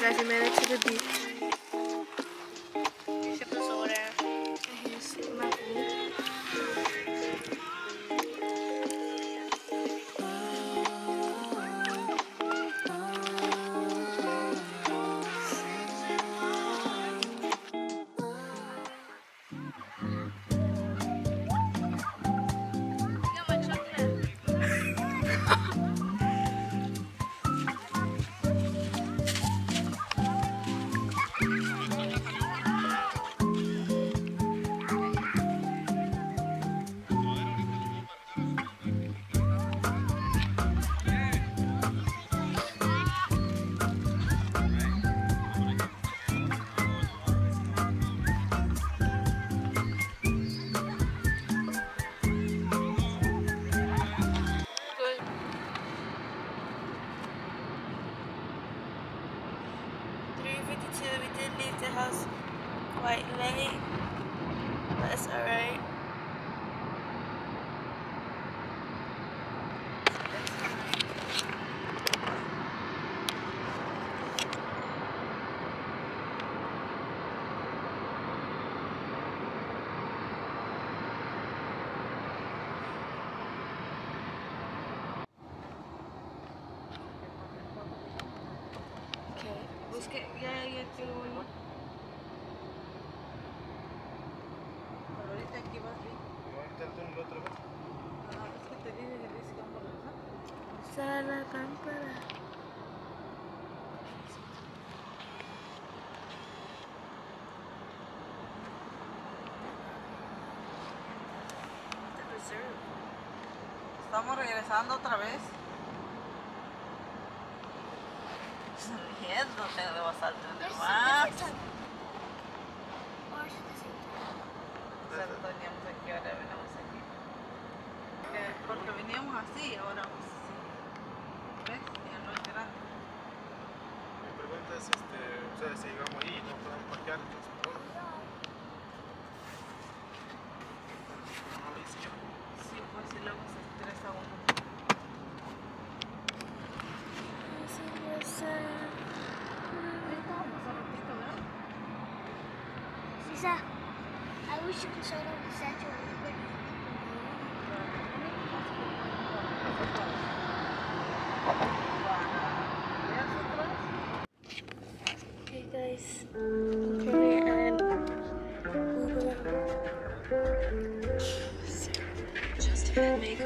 guys, we made it to the beach. gay, este. Pero ahorita aquí vas bien. Ahorita tú en el otro vez. Ah, es que te viene el disco por acá. Usa la cámpara. Estamos regresando otra vez. miedo, tengo que pasarte de más. Tanto tiempo que ahora venimos aquí. Porque veníamos así, ahora vamos así. ¿Ves? Y el es grande. Mi pregunta es, este, o sea, si llegamos ahí y no podemos parquear, entonces... I wish you could show them the Statue. Okay guys, um, kami ang Google. Just make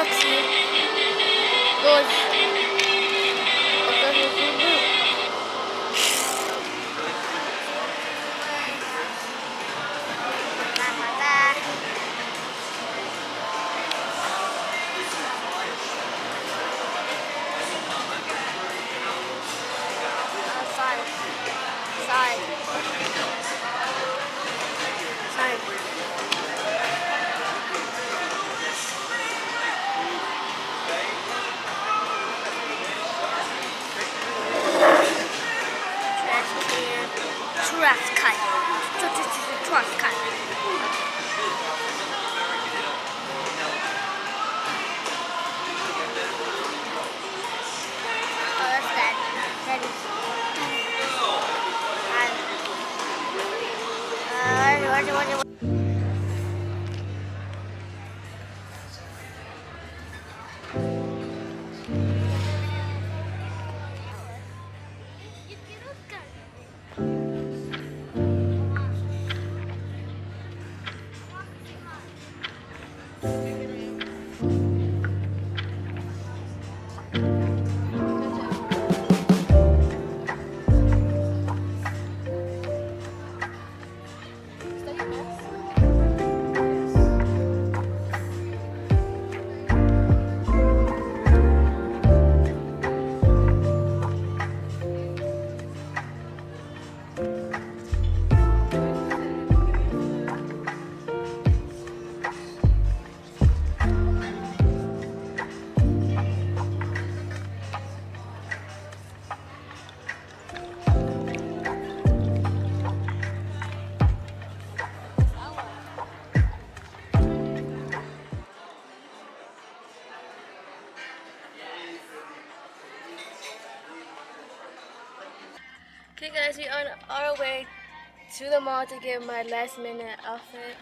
box guys, we are on our way to the mall to get my last minute outfit.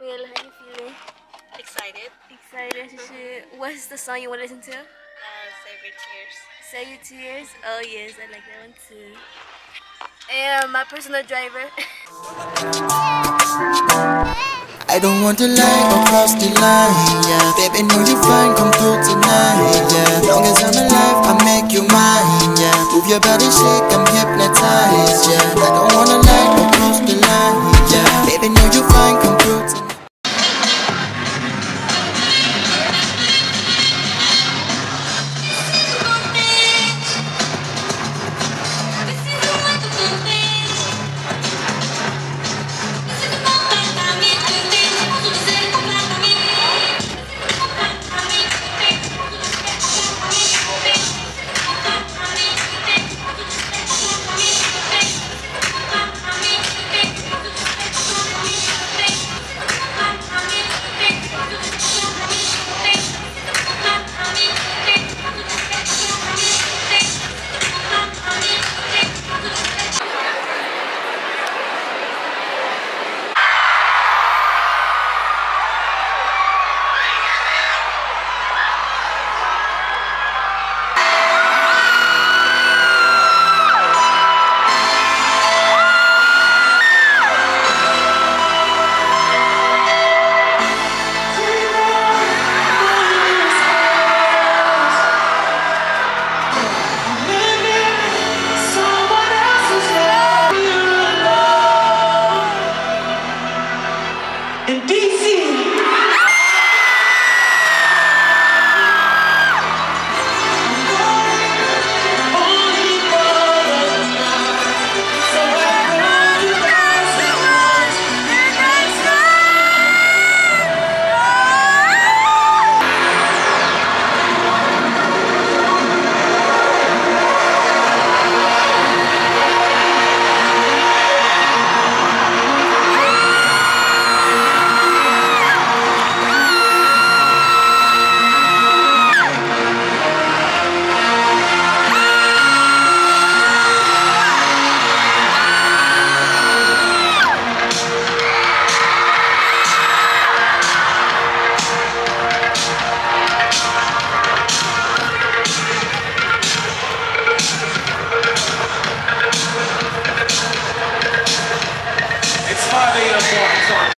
Will, how you feeling? Excited. Excited? to shit. What's the song you want to listen to? Uh, save your tears. Save Your Tears. Oh yes, I like that one too. And my personal driver. I don't want to lie or cross the line, yeah. Baby, know you fine, come through tonight, yeah. Long as I'm alive, I make you mine, yeah. Move your body, shake, I'm hypnotized, yeah